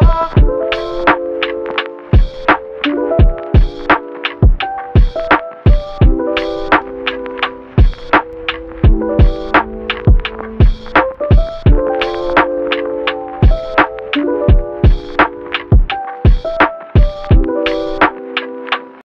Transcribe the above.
Oh.